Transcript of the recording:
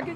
Só que